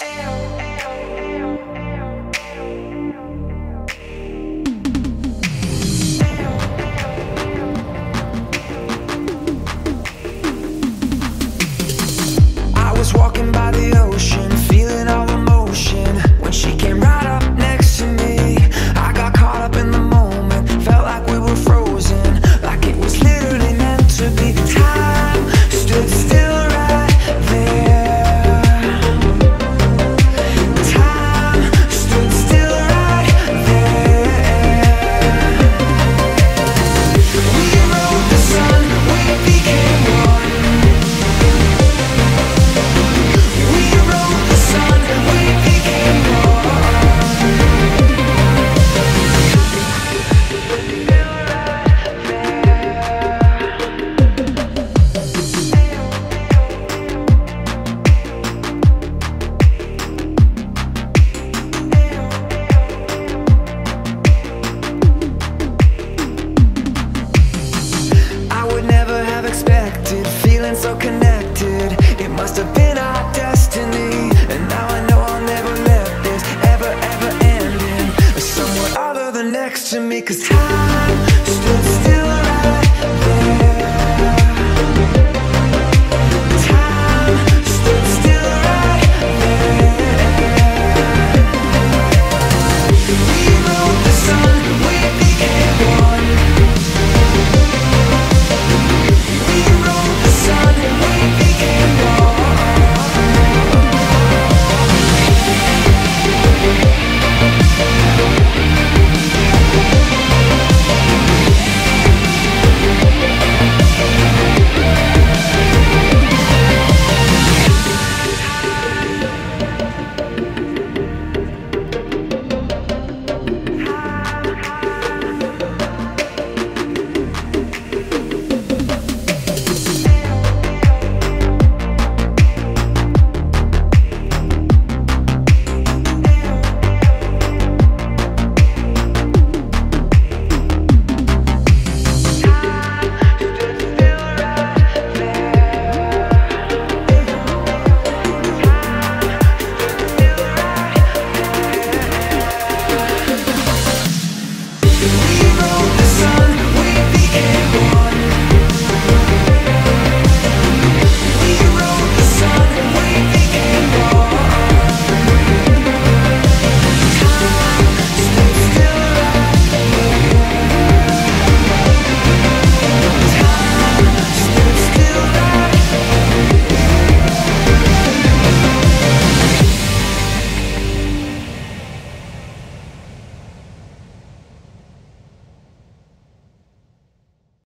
É to me cause you.